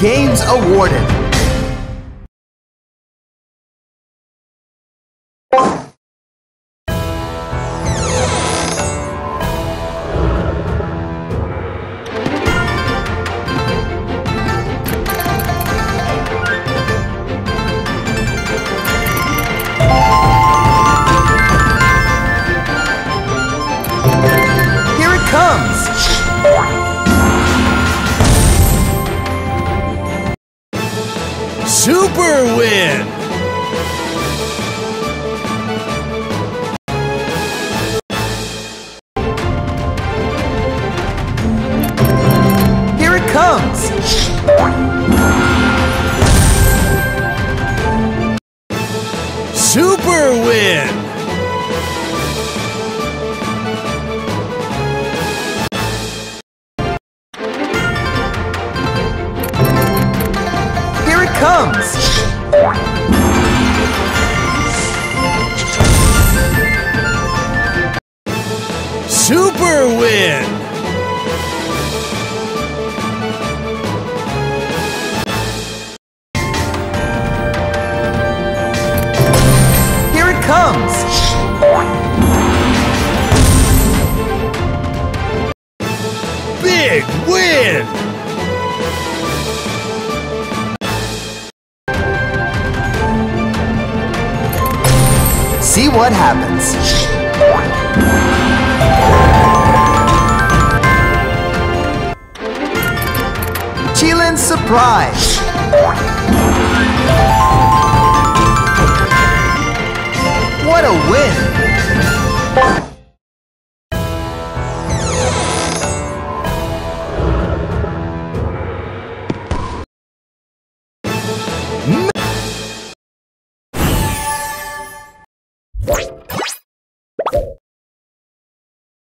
games awarded. Super win! Here it comes! Super win! Super win! Here it comes! Big win! See what happens. Qilin surprise! What?